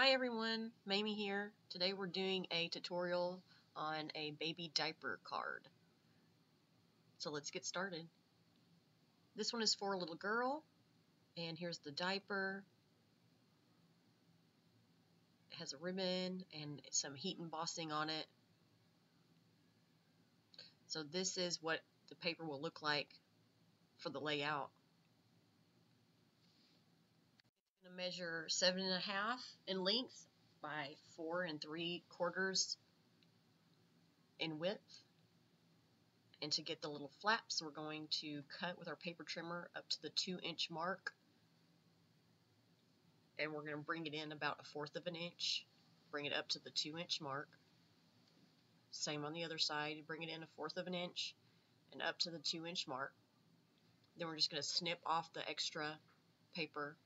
Hi everyone, Mamie here. Today we're doing a tutorial on a baby diaper card. So let's get started. This one is for a little girl, and here's the diaper. It has a ribbon and some heat embossing on it. So this is what the paper will look like for the layout. Measure seven and a half in length by four and three quarters in width. And to get the little flaps, we're going to cut with our paper trimmer up to the two inch mark. And we're going to bring it in about a fourth of an inch, bring it up to the two inch mark. Same on the other side, bring it in a fourth of an inch and up to the two inch mark. Then we're just going to snip off the extra paper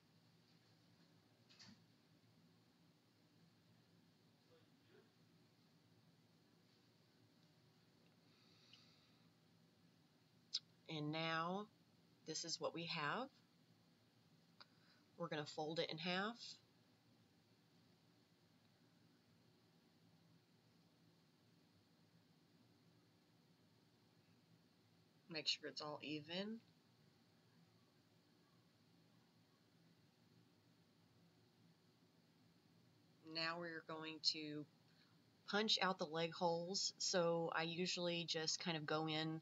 And now this is what we have. We're going to fold it in half. Make sure it's all even. Now we're going to punch out the leg holes. So I usually just kind of go in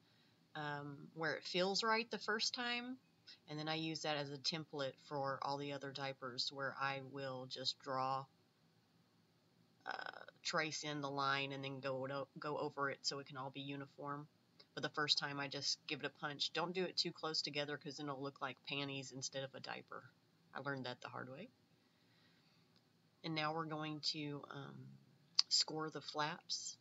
um, where it feels right the first time. And then I use that as a template for all the other diapers where I will just draw, uh, trace in the line and then go, go over it so it can all be uniform. But the first time I just give it a punch. Don't do it too close together because then it'll look like panties instead of a diaper. I learned that the hard way. And now we're going to um, score the flaps.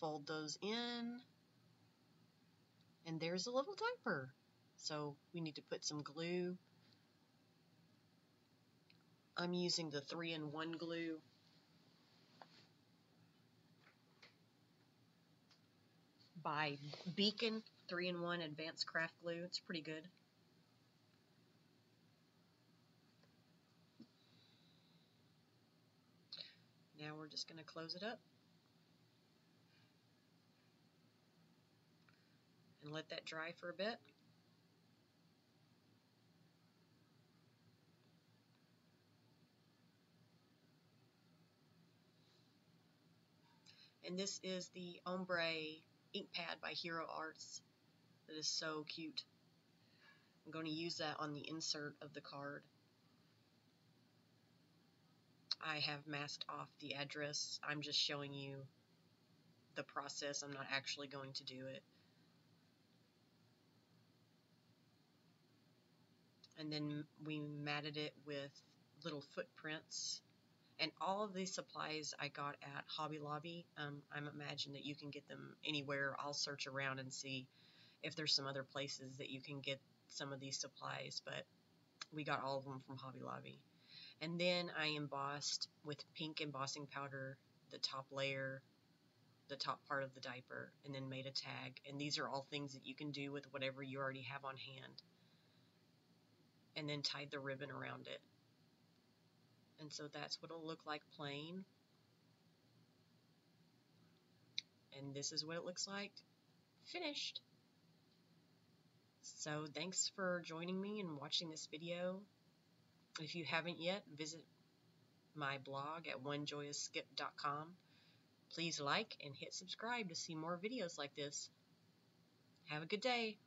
Fold those in. And there's a little diaper. So we need to put some glue. I'm using the 3-in-1 glue. By Beacon 3-in-1 Advanced Craft Glue. It's pretty good. Now we're just going to close it up. Let that dry for a bit. And this is the ombre ink pad by Hero Arts. That is so cute. I'm going to use that on the insert of the card. I have masked off the address. I'm just showing you the process. I'm not actually going to do it. And then we matted it with little footprints. And all of these supplies I got at Hobby Lobby. Um, I imagine that you can get them anywhere. I'll search around and see if there's some other places that you can get some of these supplies, but we got all of them from Hobby Lobby. And then I embossed with pink embossing powder the top layer, the top part of the diaper, and then made a tag. And these are all things that you can do with whatever you already have on hand and then tied the ribbon around it. And so that's what it'll look like plain. And this is what it looks like finished. So thanks for joining me and watching this video. If you haven't yet, visit my blog at onejoyousskip.com. Please like and hit subscribe to see more videos like this. Have a good day.